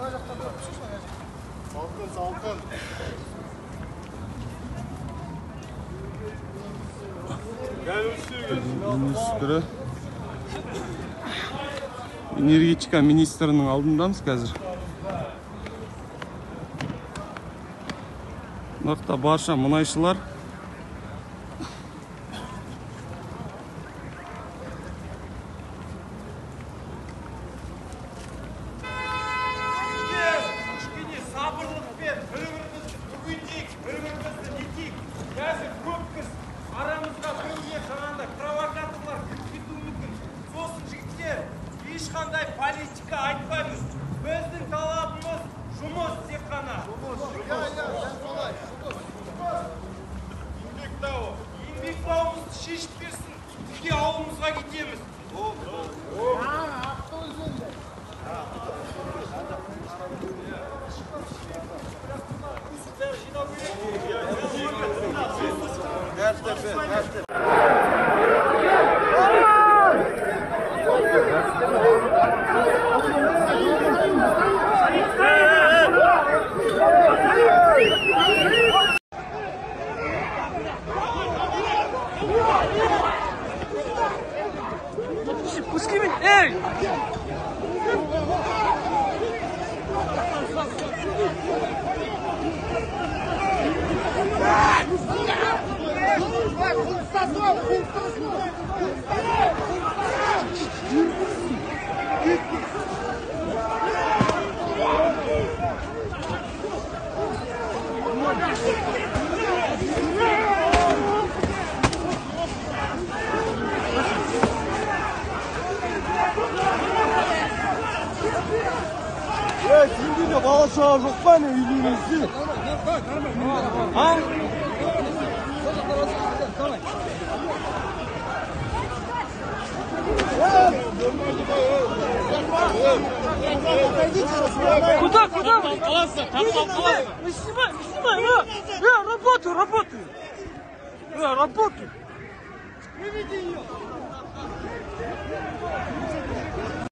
мына жақта тұр министрі. Энергетика министрінің алдындамыз қазір. Мына жақта барша мұнайшылар политика айтпаймыз біздің талабымыз жұмыс тек қана еңбек дауы еңбек дауымызды шешіп берсін бізге ауылымызға кетеміз Пусти меня! Ei! Ah! Де бала шаға жоқ па не үйленесің а Куда, куда? Не снимай, не снимай! Я, я работаю, работаю! Я работаю!